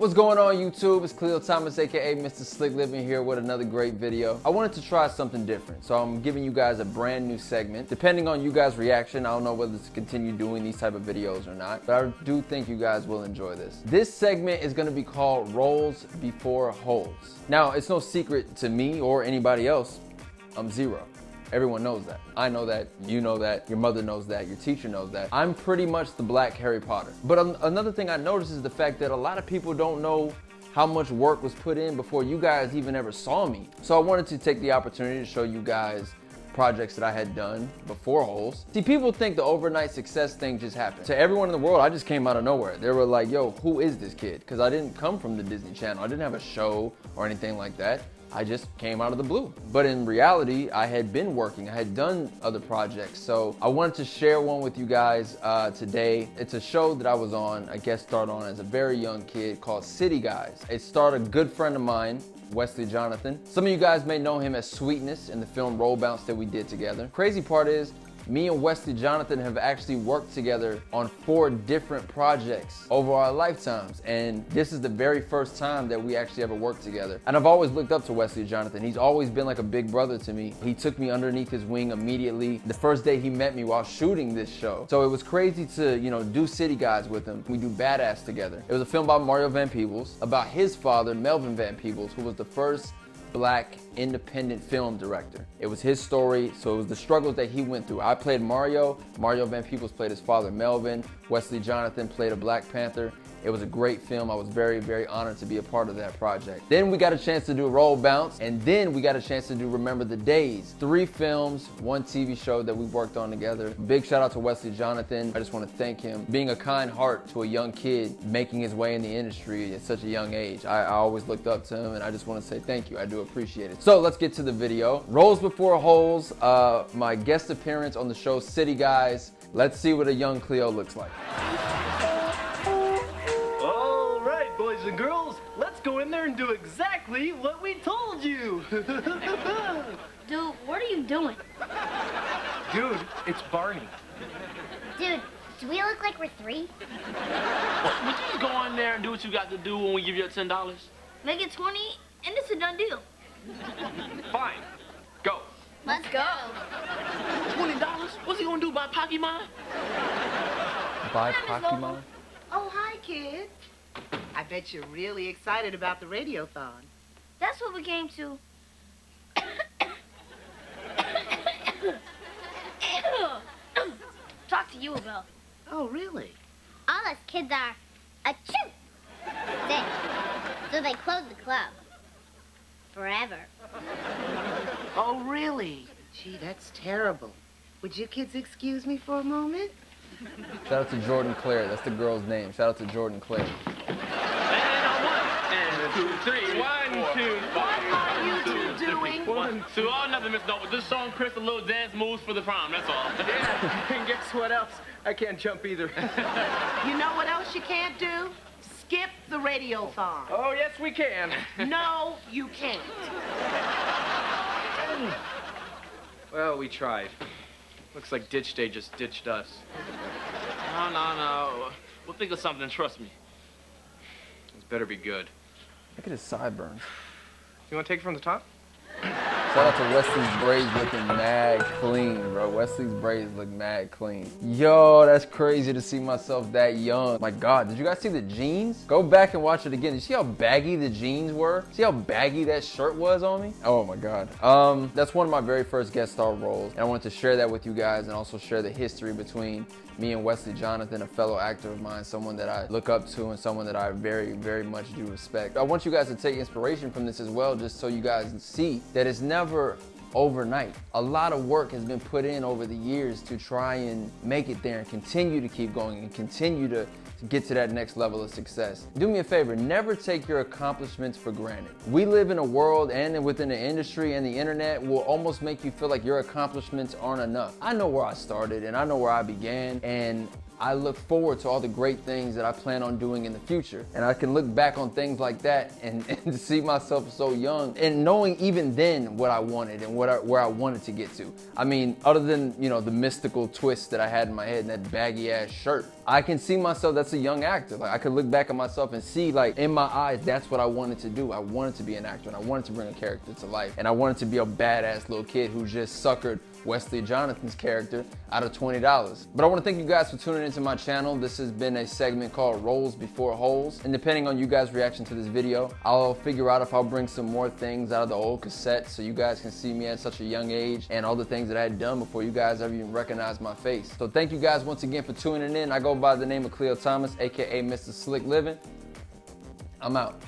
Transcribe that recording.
What's going on YouTube? It's Khleo Thomas, aka Mr. Slick Living here with another great video. I wanted to try something different, so I'm giving you guys a brand new segment. Depending on you guys' reaction, I don't know whether to continue doing these type of videos or not, but I do think you guys will enjoy this. This segment is gonna be called Roles Before Holes. Now, it's no secret to me or anybody else, I'm zero. Everyone knows that. I know that, you know that, your mother knows that, your teacher knows that. I'm pretty much the black Harry Potter. But another thing I noticed is the fact that a lot of people don't know how much work was put in before you guys even ever saw me. So I wanted to take the opportunity to show you guys projects that I had done before Holes. See, people think the overnight success thing just happened. To everyone in the world, I just came out of nowhere. They were like, yo, who is this kid? Because I didn't come from the Disney Channel. I didn't have a show or anything like that. I just came out of the blue. But in reality, I had been working, I had done other projects. So I wanted to share one with you guys uh, today. It's a show that I was on, I guest starred on as a very young kid called City Guys. It starred a good friend of mine, Wesley Jonathan. Some of you guys may know him as Sweetness in the film Roll Bounce that we did together. Crazy part is, me and Wesley Jonathan have actually worked together on four different projects over our lifetimes. And this is the very first time that we actually ever worked together. And I've always looked up to Wesley Jonathan. He's always been like a big brother to me. He took me underneath his wing immediately the first day he met me while shooting this show. So it was crazy to, you know, do City Guys with him. We do Badass together. It was a film by Mario Van Peebles about his father, Melvin Van Peebles, who was the first black independent film director. It was his story, so it was the struggles that he went through. I played Mario, Mario Van Peebles played his father Melvin, Wesley Jonathan played a Black Panther, it was a great film. I was very, very honored to be a part of that project. Then we got a chance to do Roll Bounce, and then we got a chance to do Remember the Days. Three films, one TV show that we worked on together. Big shout out to Wesley Jonathan. I just want to thank him. Being a kind heart to a young kid making his way in the industry at such a young age. I, I always looked up to him, and I just want to say thank you. I do appreciate it. So let's get to the video. Roles Before Holes, uh, my guest appearance on the show City Guys. Let's see what a young Khleo looks like. And do exactly what we told you. Dude, what are you doing? Dude, it's Barney. Dude, do we look like we're three? Well, would you just go in there and do what you got to do when we give you $10? Make it 20, and it's a done deal. Fine. Go. Let's go. $20? What's he gonna do, buy Pokemon? Buy Pokemon? Oh, hi, kids. I bet you're really excited about the radiothon. That's what we came to. Talk to you about. Oh, really? All us kids are a choo. Sick. So they closed the club. Forever. Oh, really? Gee, that's terrible. Would you kids excuse me for a moment? Shout out to Jordan Claire. That's the girl's name. Shout out to Jordan Claire. Two, three. One, What are you two doing? One, two. Oh, nothing, Miss Noble. Just showing Chris a little dance moves for the prom. That's all. Yeah, and guess what else? I can't jump either. You know what else you can't do? Skip the radiothon. oh, yes, we can. No, you can't. Well, we tried. Looks like Ditch Day just ditched us. No, no, no. We'll think of something. Trust me. This better be good. Look at his sideburns. You want to take it from the top? Shout out to Wesley's braids looking mad clean. Wesley's braids look mad clean. Yo, that's crazy to see myself that young. My God, did you guys see the jeans? Go back and watch it again. You see how baggy the jeans were? See how baggy that shirt was on me? Oh my God. Um, that's one of my very first guest star roles. And I wanted to share that with you guys and also share the history between me and Wesley Jonathan, a fellow actor of mine, someone that I look up to and someone that I very, very much do respect. I want you guys to take inspiration from this as well, just so you guys see that it's never overnight. A lot of work has been put in over the years to try and make it there and continue to keep going and continue to get to that next level of success. Do me a favor, never take your accomplishments for granted. We live in a world and within the industry and the internet will almost make you feel like your accomplishments aren't enough. I know where I started and I know where I began and I look forward to all the great things that I plan on doing in the future. And I can look back on things like that and, and see myself so young and knowing even then what I wanted and what I, where I wanted to get to. I mean, other than, you know, the mystical twist that I had in my head and that baggy ass shirt, I can see myself, that's a young actor. Like I could look back at myself and see like in my eyes, that's what I wanted to do. I wanted to be an actor and I wanted to bring a character to life. And I wanted to be a badass little kid who just suckered Wesley Jonathan's character out of $20. But I want to thank you guys for tuning into my channel. This has been a segment called Roles Before Holes. And depending on you guys' reaction to this video, I'll figure out if I'll bring some more things out of the old cassette so you guys can see me at such a young age and all the things that I had done before you guys ever even recognized my face. So thank you guys once again for tuning in. I go by the name of Khleo Thomas, aka Mr. Slick Living. I'm out.